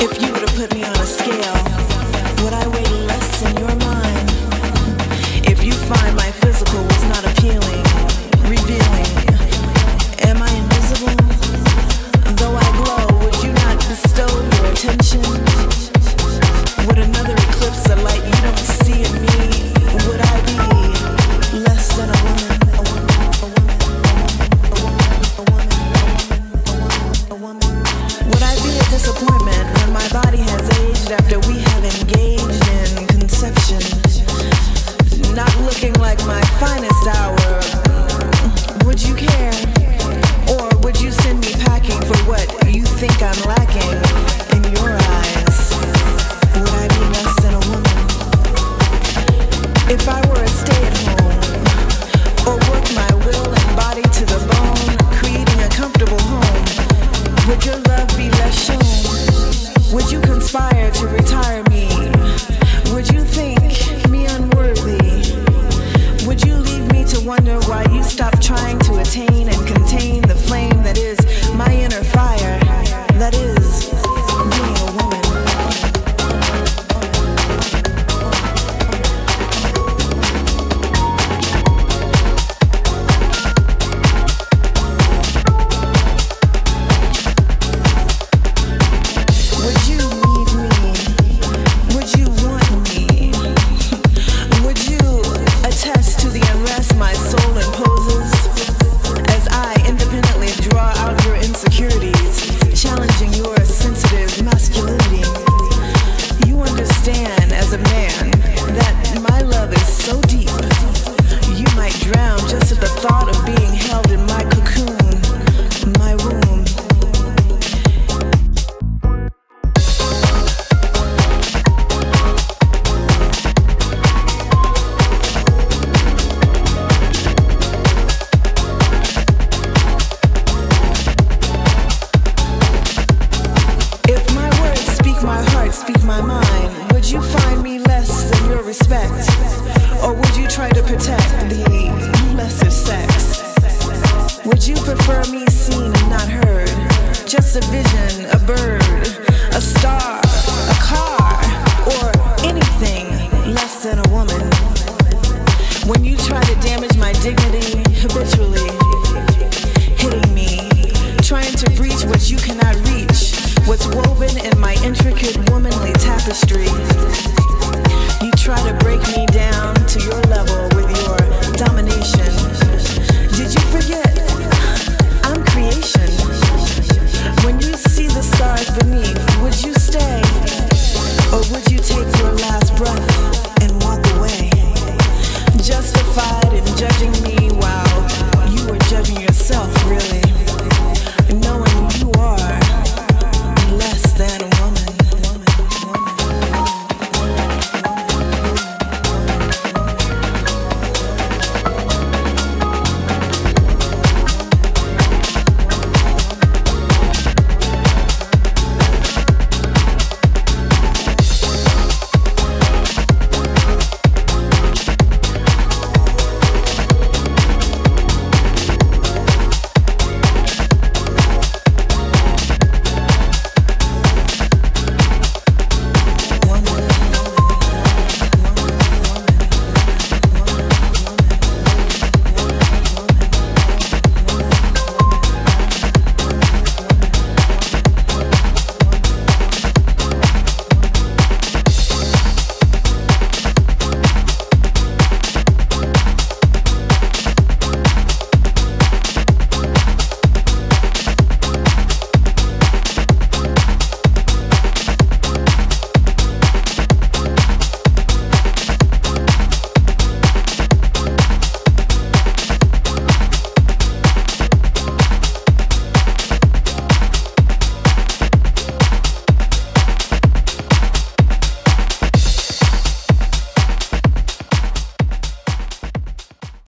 If you were to put me on a scale, would I weigh less than your respect? Or would you try to protect the lesser sex? Would you prefer me seen and not heard? Just a vision, a bird, a star, a car, or anything less than a woman? When you try to damage my dignity habitually, hitting me, trying to breach what you cannot reach, what's woven in my intricate womanly tapestry.